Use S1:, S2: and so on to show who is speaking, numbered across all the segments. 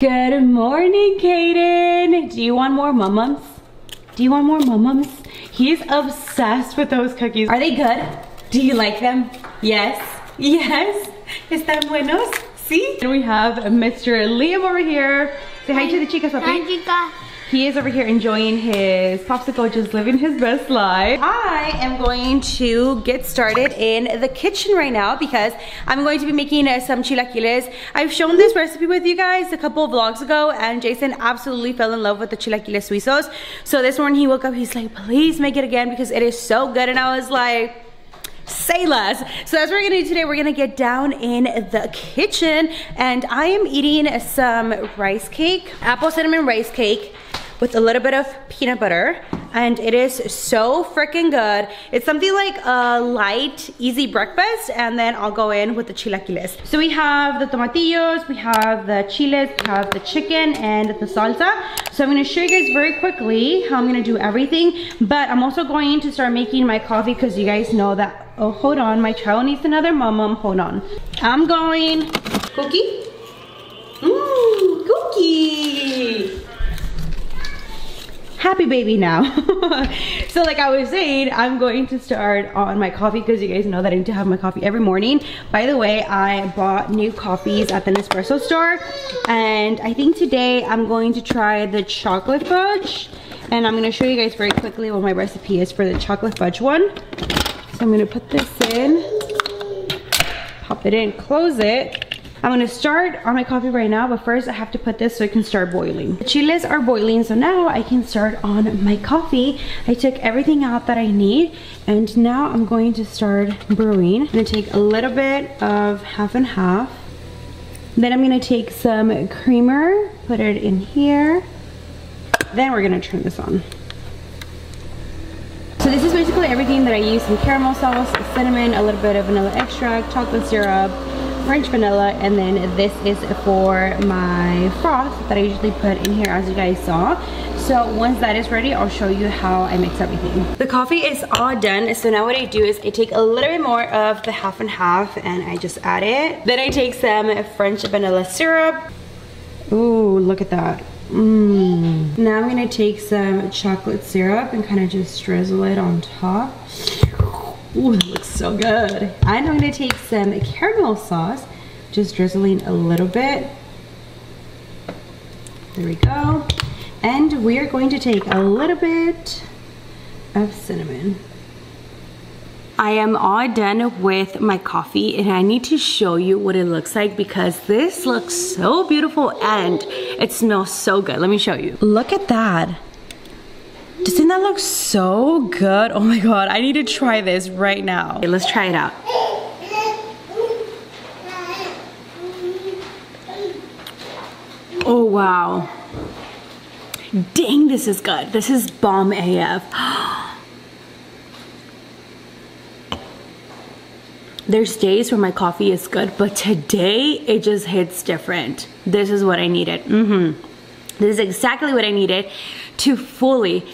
S1: Good morning, Kaden. Do you want more mum-mums? Do you want more mum-mums? He's obsessed with those cookies. Are they good? Do you like them? Yes. Yes. Están buenos? See? And we have Mr. Liam over here. Say hi to the chicas, papi.
S2: Hi, chica.
S1: He is over here enjoying his popsicle, just living his best life. I am going to get started in the kitchen right now because I'm going to be making uh, some chilaquiles. I've shown this recipe with you guys a couple of vlogs ago and Jason absolutely fell in love with the chilaquiles suizos. So this morning he woke up, he's like, please make it again because it is so good. And I was like, say less. So that's what we're gonna do today. We're gonna get down in the kitchen and I am eating some rice cake, apple cinnamon rice cake with a little bit of peanut butter and it is so freaking good. It's something like a light, easy breakfast and then I'll go in with the chilaquiles. So we have the tomatillos, we have the chiles, we have the chicken and the salsa. So I'm gonna show you guys very quickly how I'm gonna do everything but I'm also going to start making my coffee because you guys know that, oh hold on, my child needs another mom, mom, hold on. I'm going, cookie? Mmm, cookie! Happy baby now. so like I was saying, I'm going to start on my coffee because you guys know that I need to have my coffee every morning. By the way, I bought new coffees at the Nespresso store and I think today I'm going to try the chocolate fudge and I'm gonna show you guys very quickly what my recipe is for the chocolate fudge one. So I'm gonna put this in, pop it in, close it, I'm gonna start on my coffee right now, but first I have to put this so it can start boiling. The chiles are boiling, so now I can start on my coffee. I took everything out that I need, and now I'm going to start brewing. I'm gonna take a little bit of half and half. Then I'm gonna take some creamer, put it in here. Then we're gonna turn this on. So this is basically everything that I use, some caramel sauce, cinnamon, a little bit of vanilla extract, chocolate syrup, French vanilla and then this is for my froth that I usually put in here as you guys saw. So once that is ready, I'll show you how I mix everything. The coffee is all done. So now what I do is I take a little bit more of the half and half and I just add it. Then I take some French vanilla syrup. Ooh, look at that. Mmm. Now I'm gonna take some chocolate syrup and kind of just drizzle it on top. Ooh, it looks so good. I'm gonna take some caramel sauce, just drizzling a little bit. There we go. And we are going to take a little bit of cinnamon. I am all done with my coffee and I need to show you what it looks like because this looks so beautiful and it smells so good. Let me show you. Look at that. Doesn't that look so good? Oh my god, I need to try this right now. Okay, let's try it out. Oh wow. Dang, this is good. This is bomb AF. There's days where my coffee is good, but today it just hits different. This is what I needed. Mm-hmm. This is exactly what I needed to fully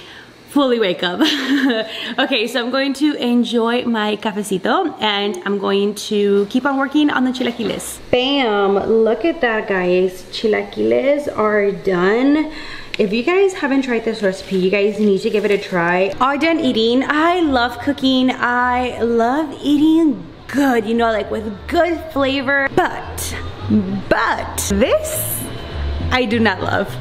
S1: fully wake up. okay, so I'm going to enjoy my cafecito and I'm going to keep on working on the chilaquiles. Bam, look at that guys. Chilaquiles are done. If you guys haven't tried this recipe, you guys need to give it a try. All done eating. I love cooking. I love eating good, you know, like with good flavor. But, but this I do not love.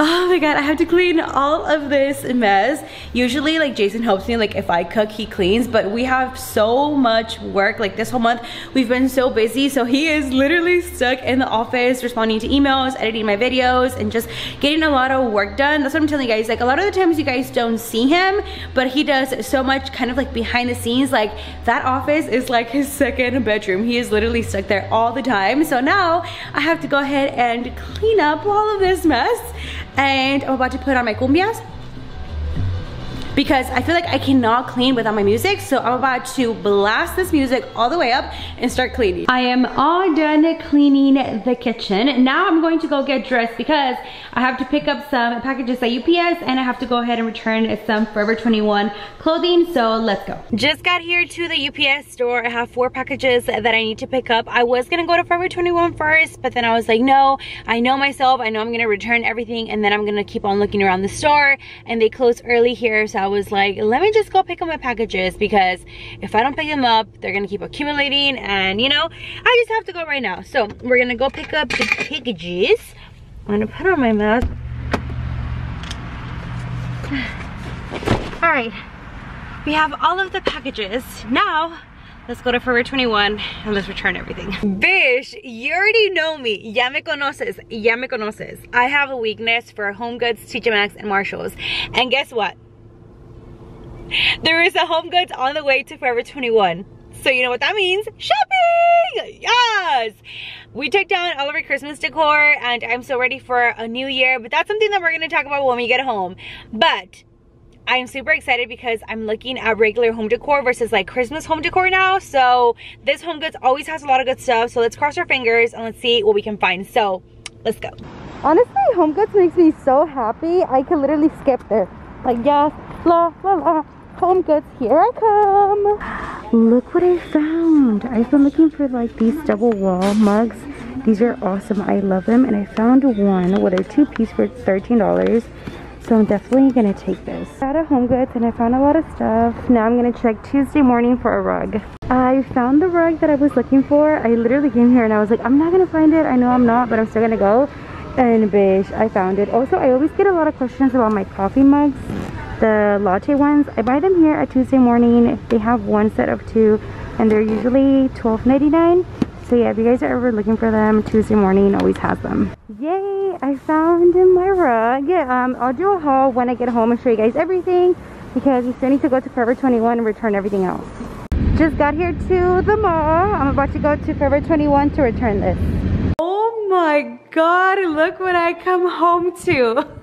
S1: Oh my god, I have to clean all of this mess. Usually like Jason helps me, like if I cook, he cleans, but we have so much work. Like this whole month, we've been so busy. So he is literally stuck in the office responding to emails, editing my videos, and just getting a lot of work done. That's what I'm telling you guys. Like a lot of the times you guys don't see him, but he does so much kind of like behind the scenes. Like that office is like his second bedroom. He is literally stuck there all the time. So now I have to go ahead and clean up all of this mess and I'm about to put on my cumbias because I feel like I cannot clean without my music. So I'm about to blast this music all the way up and start cleaning. I am all done cleaning the kitchen. Now I'm going to go get dressed because I have to pick up some packages at UPS and I have to go ahead and return some Forever 21 clothing. So let's go. Just got here to the UPS store. I have four packages that I need to pick up. I was gonna go to Forever 21 first, but then I was like, no, I know myself. I know I'm gonna return everything and then I'm gonna keep on looking around the store and they close early here. So I was like, let me just go pick up my packages because if I don't pick them up, they're gonna keep accumulating and you know, I just have to go right now. So we're gonna go pick up the packages. I'm gonna put on my mask. All right, we have all of the packages. Now, let's go to Forever 21 and let's return everything. Bish, you already know me. Ya me conoces, ya me conoces. I have a weakness for Home Goods, TJ Maxx, and Marshalls. And guess what? There is a Home Goods on the way to Forever 21. So you know what that means? Shopping! Yes! We took down all of our Christmas decor and I'm so ready for a new year, but that's something that we're gonna talk about when we get home. But I'm super excited because I'm looking at regular home decor versus like Christmas home decor now. So this Home Goods always has a lot of good stuff. So let's cross our fingers and let's see what we can find. So let's go.
S2: Honestly, Home Goods makes me so happy. I can literally skip there. Like, yes, la, la, la. Home Goods, here I come. Look what I found. I've been looking for like these double wall mugs. These are awesome. I love them. And I found one with a two piece for $13. So I'm definitely gonna take this. Out of Home Goods and I found a lot of stuff. Now I'm gonna check Tuesday morning for a rug. I found the rug that I was looking for. I literally came here and I was like, I'm not gonna find it. I know I'm not, but I'm still gonna go. And bitch, I found it. Also, I always get a lot of questions about my coffee mugs. The latte ones, I buy them here at Tuesday morning. They have one set of two and they're usually $12.99. So yeah, if you guys are ever looking for them, Tuesday morning always has them. Yay, I found my rug. Um, I'll do a haul when I get home and show you guys everything because we still need to go to Forever 21 and return everything else. Just got here to the mall. I'm about to go to Forever 21 to return this.
S1: Oh my God, look what I come home to.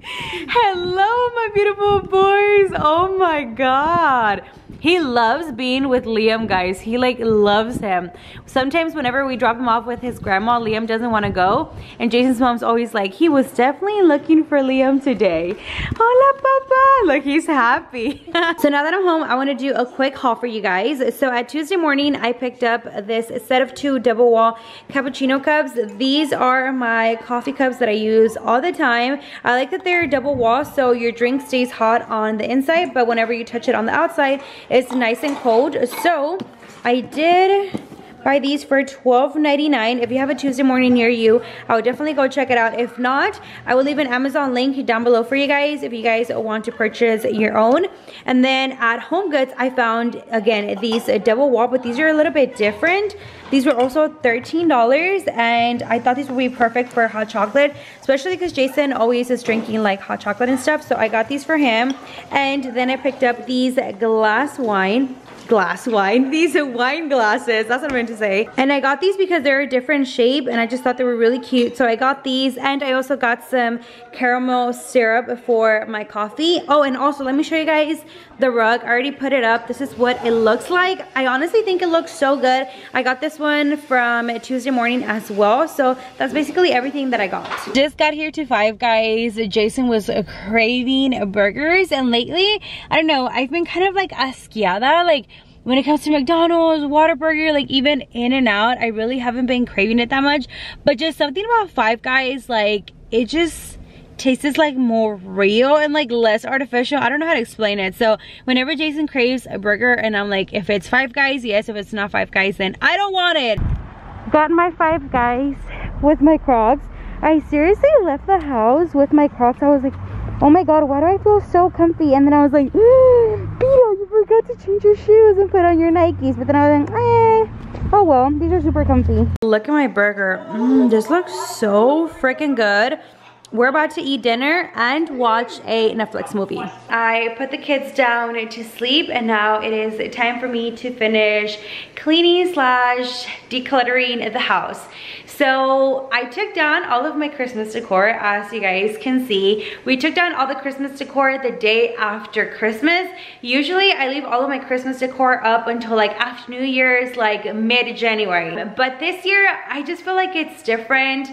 S1: Hello, my beautiful boys. Oh my God. He loves being with Liam, guys. He like loves him. Sometimes whenever we drop him off with his grandma, Liam doesn't want to go. And Jason's mom's always like, he was definitely looking for Liam today. Hola, papa. Like he's happy. so now that I'm home, I want to do a quick haul for you guys. So at Tuesday morning, I picked up this set of two double wall cappuccino cups. These are my coffee cups that I use all the time. I like that they're double wall so your drink stays hot on the inside, but whenever you touch it on the outside, it's nice and cold. So I did buy these for $12.99. If you have a Tuesday morning near you, I would definitely go check it out. If not, I will leave an Amazon link down below for you guys if you guys want to purchase your own. And then at Home Goods, I found, again, these double wall, but these are a little bit different. These were also $13 and I thought these would be perfect for hot chocolate, especially because Jason always is drinking like hot chocolate and stuff. So I got these for him. And then I picked up these glass wine glass wine. These wine glasses. That's what I meant to say. And I got these because they're a different shape and I just thought they were really cute. So I got these and I also got some caramel syrup for my coffee. Oh, and also let me show you guys the rug. I already put it up. This is what it looks like. I honestly think it looks so good. I got this one from Tuesday morning as well. So that's basically everything that I got. Just got here to Five Guys. Jason was craving burgers and lately, I don't know, I've been kind of like asqueada. Like when it comes to McDonald's, Whataburger, like even In-N-Out, I really haven't been craving it that much. But just something about Five Guys, like it just tastes like more real and like less artificial. I don't know how to explain it. So whenever Jason craves a burger and I'm like, if it's Five Guys, yes. If it's not Five Guys, then I don't want it.
S2: Got my Five Guys with my Crocs. I seriously left the house with my Crocs. I was like, oh my god, why do I feel so comfy? And then I was like, Beto, you forgot to change your shoes and put on your Nikes. But then I was like, eh, oh well, these are super comfy.
S1: Look at my burger. Mm, this looks so freaking good. We're about to eat dinner and watch a Netflix movie. I put the kids down to sleep and now it is time for me to finish cleaning slash decluttering the house. So I took down all of my Christmas decor as you guys can see. We took down all the Christmas decor the day after Christmas. Usually I leave all of my Christmas decor up until like after New Year's, like mid-January. But this year I just feel like it's different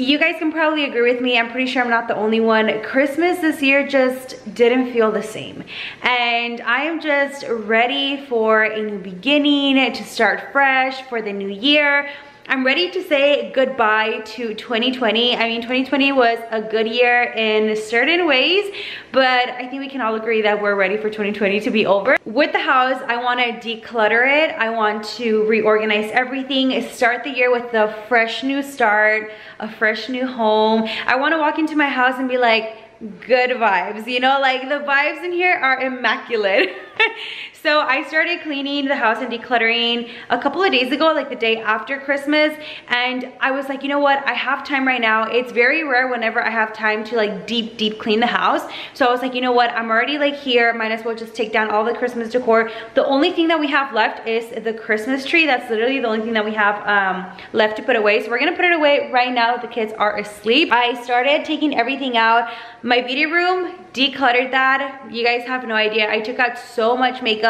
S1: you guys can probably agree with me. I'm pretty sure I'm not the only one. Christmas this year just didn't feel the same. And I am just ready for a new beginning, to start fresh for the new year. I'm ready to say goodbye to 2020. I mean, 2020 was a good year in certain ways, but I think we can all agree that we're ready for 2020 to be over. With the house, I wanna declutter it. I want to reorganize everything, start the year with a fresh new start, a fresh new home. I wanna walk into my house and be like, good vibes, you know, like the vibes in here are immaculate. so I started cleaning the house and decluttering a couple of days ago, like the day after Christmas. And I was like, you know what? I have time right now. It's very rare whenever I have time to like deep, deep clean the house. So I was like, you know what? I'm already like here. Might as well just take down all the Christmas decor. The only thing that we have left is the Christmas tree. That's literally the only thing that we have um, left to put away. So we're gonna put it away right now the kids are asleep. I started taking everything out. My beauty room, decluttered that. You guys have no idea. I took out so much makeup.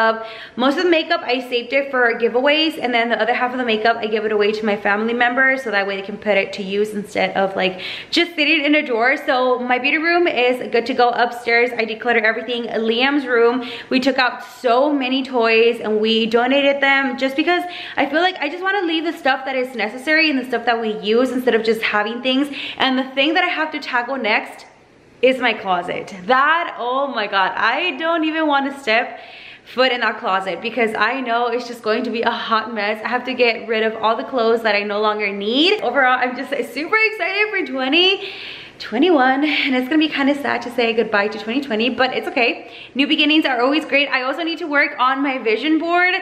S1: Most of the makeup, I saved it for giveaways. And then the other half of the makeup, I give it away to my family members. So that way they can put it to use instead of like just sitting in a drawer. So my beauty room is good to go upstairs. I decluttered everything. Liam's room, we took out so many toys and we donated them just because I feel like I just want to leave the stuff that is necessary and the stuff that we use instead of just having things. And the thing that I have to tackle next is my closet. That, oh my God, I don't even want to step foot in that closet because I know it's just going to be a hot mess. I have to get rid of all the clothes that I no longer need. Overall, I'm just super excited for 20. 21 and it's gonna be kind of sad to say goodbye to 2020 but it's okay new beginnings are always great i also need to work on my vision board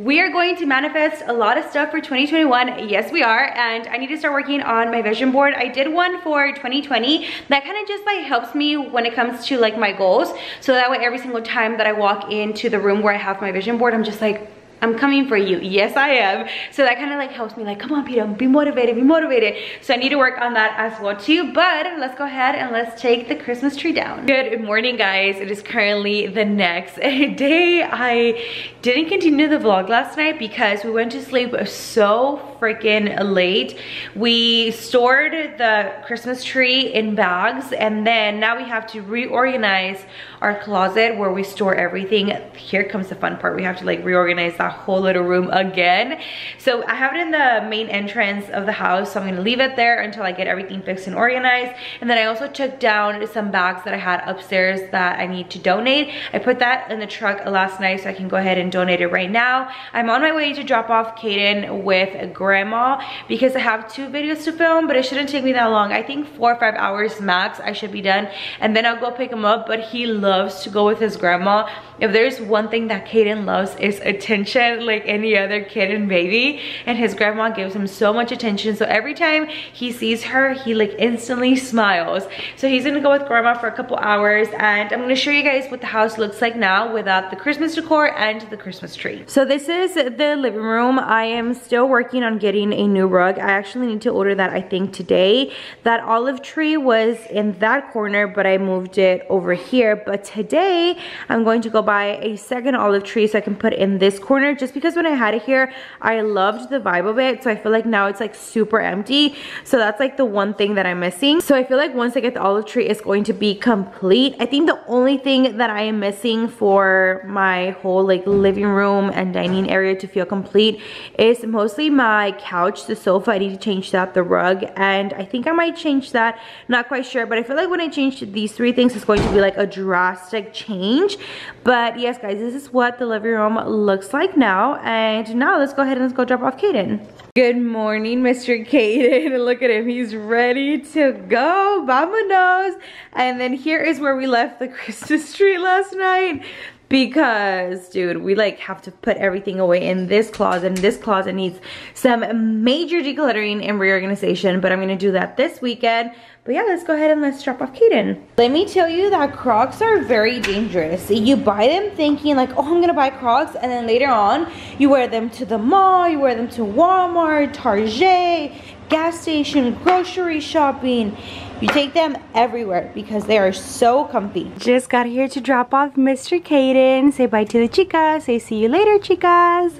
S1: we are going to manifest a lot of stuff for 2021. Yes, we are. And I need to start working on my vision board. I did one for 2020 that kind of just like helps me when it comes to like my goals. So that way every single time that I walk into the room where I have my vision board, I'm just like, I'm coming for you. Yes, I am. So that kind of like helps me like, come on, Pita, be motivated, be motivated. So I need to work on that as well too. But let's go ahead and let's take the Christmas tree down. Good morning, guys. It is currently the next day. I didn't continue the vlog last night because we went to sleep so freaking late. We stored the Christmas tree in bags and then now we have to reorganize our closet where we store everything. Here comes the fun part. We have to like reorganize that whole little room again. So I have it in the main entrance of the house. So I'm gonna leave it there until I get everything fixed and organized. And then I also took down some bags that I had upstairs that I need to donate. I put that in the truck last night so I can go ahead and donate it right now. I'm on my way to drop off Caden with grandma because I have two videos to film, but it shouldn't take me that long. I think four or five hours max I should be done. And then I'll go pick him up, but he loves to go with his grandma. If there's one thing that Caden loves is attention attention like any other kid and baby and his grandma gives him so much attention so every time he sees her he like instantly smiles so he's gonna go with grandma for a couple hours and I'm gonna show you guys what the house looks like now without the Christmas decor and the Christmas tree so this is the living room I am still working on getting a new rug I actually need to order that I think today that olive tree was in that corner but I moved it over here but today I'm going to go buy a second olive tree so I can put in this corner just because when I had it here, I loved the vibe of it. So I feel like now it's like super empty. So that's like the one thing that I'm missing. So I feel like once I get the olive tree, it's going to be complete. I think the only thing that I am missing for my whole like living room and dining area to feel complete is mostly my couch, the sofa. I need to change that, the rug, and I think I might change that. Not quite sure, but I feel like when I change these three things, it's going to be like a drastic change. But yes, guys, this is what the living room looks like now. And now let's go ahead and let's go drop off Caden. Good morning, Mr. Caden. Look at him. He's ready to go. Vamonos. And then here is where we left the Christmas tree last night. Because dude we like have to put everything away in this closet and this closet needs some major decluttering and reorganization but I'm gonna do that this weekend but yeah, let's go ahead and let's drop off Kaden. Let me tell you that Crocs are very dangerous. You buy them thinking like, oh, I'm gonna buy Crocs, and then later on, you wear them to the mall, you wear them to Walmart, Target, gas station, grocery shopping. You take them everywhere because they are so comfy. Just got here to drop off Mr. Kaden. Say bye to the chicas. Say see you later, chicas.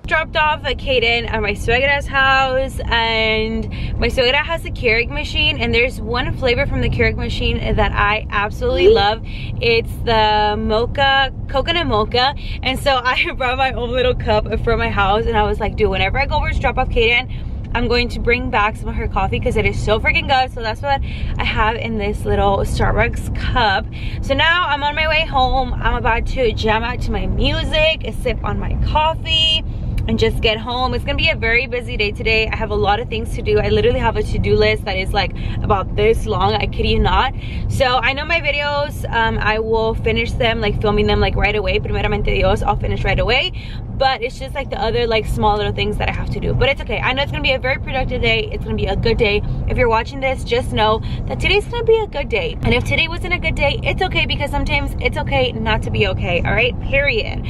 S1: Dropped off a Kaden at my suegra's house and my suegra has a Keurig machine and there's one flavor from the Keurig machine that I absolutely love. It's the mocha, coconut mocha. And so I brought my own little cup from my house and I was like, dude, whenever I go over to drop off Kaden, I'm going to bring back some of her coffee because it is so freaking good. So that's what I have in this little Starbucks cup. So now I'm on my way home. I'm about to jam out to my music, sip on my coffee and just get home. It's gonna be a very busy day today. I have a lot of things to do. I literally have a to-do list that is like about this long, I kid you not. So I know my videos, um, I will finish them, like filming them like right away. Primeramente Dios, I'll finish right away. But it's just like the other like small little things that I have to do. But it's okay. I know it's gonna be a very productive day. It's gonna be a good day. If you're watching this, just know that today's gonna be a good day. And if today wasn't a good day, it's okay because sometimes it's okay not to be okay, all right? Period.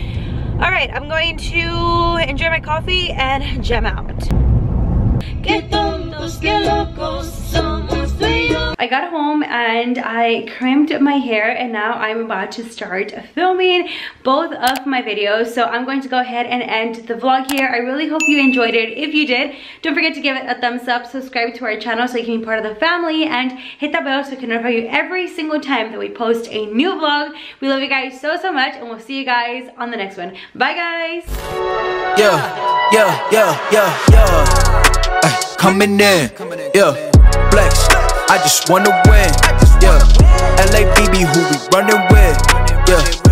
S1: All right, I'm going to enjoy my coffee and jam out. I got home and I crimped my hair and now I'm about to start filming both of my videos. So I'm going to go ahead and end the vlog here. I really hope you enjoyed it. If you did, don't forget to give it a thumbs up, subscribe to our channel so you can be part of the family and hit that bell so I can notify you every single time that we post a new vlog. We love you guys so, so much and we'll see you guys on the next one. Bye guys! Yeah, yeah, yeah, yeah, yeah. Ay, coming in, yeah, flex. I just wanna win. Yeah. L.A. B.B. who we running with? Yeah.